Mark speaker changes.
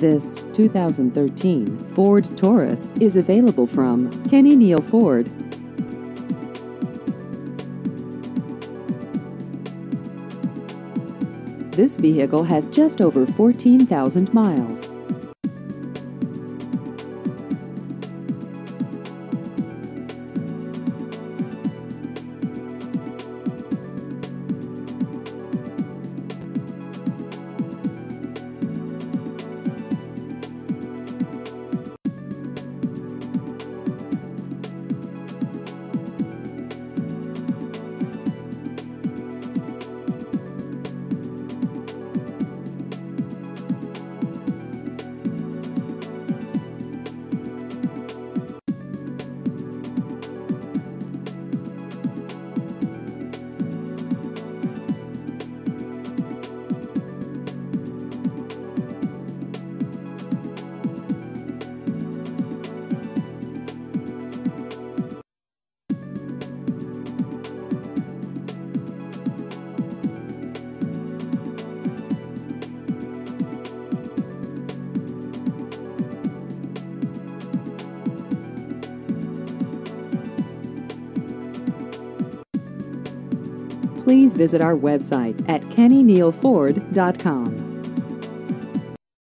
Speaker 1: This 2013 Ford Taurus is available from Kenny Neal Ford. This vehicle has just over 14,000 miles. Please visit our website at kennynealford.com.